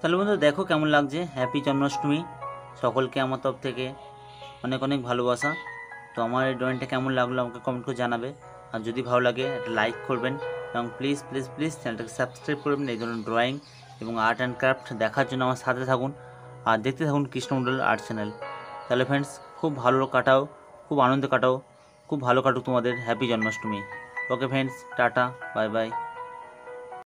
তাহলে বন্ধু দেখো কেমন লাগছে। হ্যাপি জন্মাষ্টমী। সকলকে আমার তরফ থেকে অনেক অনেক ভালোবাসা। তো আমার এই ড্রয়িংটা কেমন লাগল আমাকে কমেন্ট করে জানাবে। আর যদি ভালো লাগে, একটা লাইক করবেন। এবং প্লিজ প্লিজ প্লিজ চ্যানেলটাকে সাবস্ক্রাইব করবেন। এই ধরনের ড্রয়িং এবং আর্ট অ্যান্ড ক্রাফট দেখার জন্য আমার সাথে থাকুন। আর দেখতে থাকুন কৃষ্ণমন্ডল আর্ট চ্যানেল তাহলে ফ্রেন্ডস খুব ভালো কাটাও, খুব আনন্দে কাটাও, খুব ভালো কাটুক তোমাদের happy Janmashtami. Okay friends tata bye bye